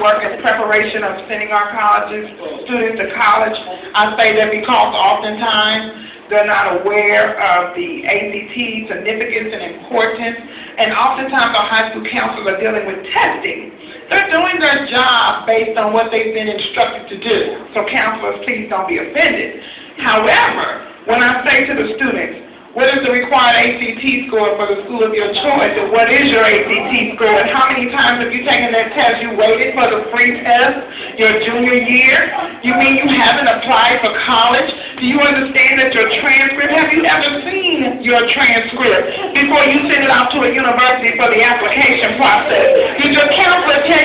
work in preparation of sending our colleges, students to college. I say that because oftentimes they're not aware of the ACT significance and importance, and oftentimes our high school counselors are dealing with testing. They're doing their job based on what they've been instructed to do. So counselors, please don't be offended. However, when I say to the students, what is the required ACT score for the school of your choice? And what is your ACT score? And how many times have you taken that test? You waited for the free test your junior year? You mean you haven't applied for college? Do you understand that your transcript, have you ever seen your transcript before you send it out to a university for the application process? Did your counselor tell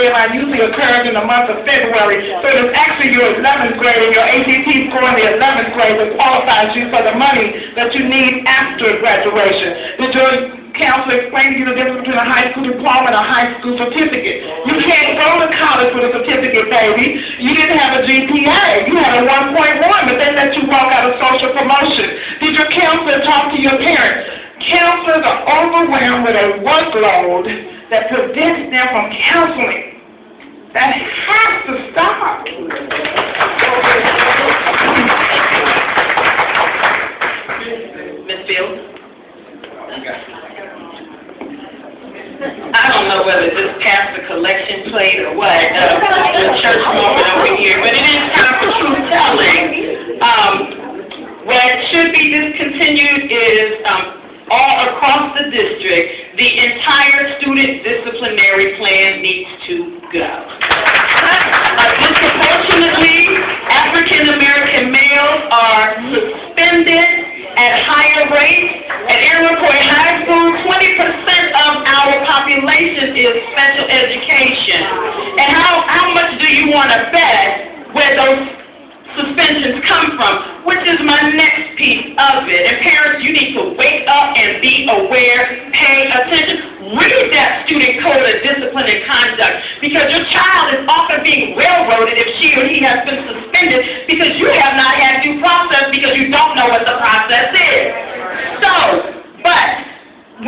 scholarship deadline usually occurs in the month of February? So it's actually your 11th grade and your ACT score in the 11th grade that qualifies you for the money that you need after graduation. Did your counselor explain to you the difference between a high school diploma and a high school certificate? You can't go to college with a certificate, baby. You didn't have a GPA. You had a 1.1, but they let you walk out of social promotion. Did your counselor talk to your parents? Counselors are overwhelmed with a workload that prevents them from counseling. That has to stop. Ms. Fields? I don't know whether this the collection plate or what, uh, the church moment over here, but it is time for truth telling. Um, what should be discontinued is, um, all across the district, the entire student disciplinary plan needs to go. Want to bet where those suspensions come from? Which is my next piece of it. And parents, you need to wake up and be aware, pay attention. Read that student code of discipline and conduct because your child is often being railroaded if she or he has been suspended because you have not had due process because you don't know what the process is. So, but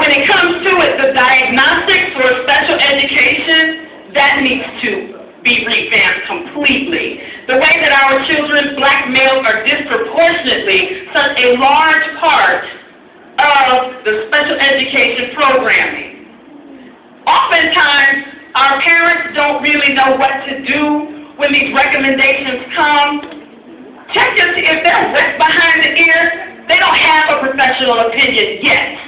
when it comes to it, the diagnostics for special education, that needs to be revamped completely. The way that our children, black males, are disproportionately such a large part of the special education programming. Oftentimes, our parents don't really know what to do when these recommendations come. Check to see if they're wet behind the ears. They don't have a professional opinion yet.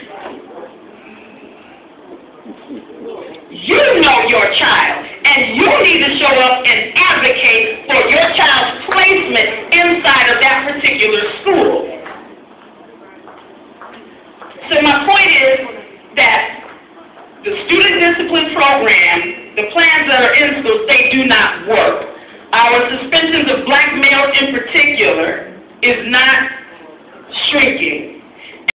You know your child, need to show up and advocate for your child's placement inside of that particular school. So my point is that the student discipline program, the plans that are in schools, they do not work. Our suspensions of black males in particular is not shrinking.